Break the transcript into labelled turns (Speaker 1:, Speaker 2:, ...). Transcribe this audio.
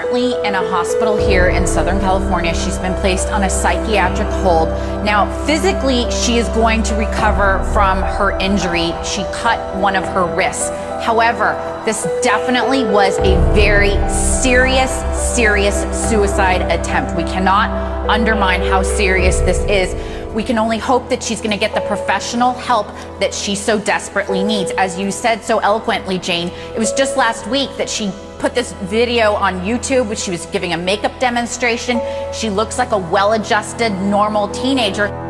Speaker 1: in a hospital here in Southern California. She's been placed on a psychiatric hold. Now, physically, she is going to recover from her injury. She cut one of her wrists. However, this definitely was a very serious, serious suicide attempt. We cannot undermine how serious this is. We can only hope that she's going to get the professional help that she so desperately needs. As you said so eloquently, Jane, it was just last week that she put this video on YouTube, which she was giving a makeup demonstration. She looks like a well adjusted, normal teenager.